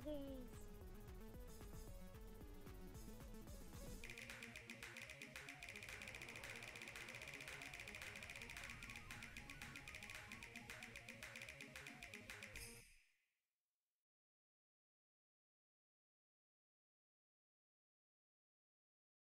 vloggers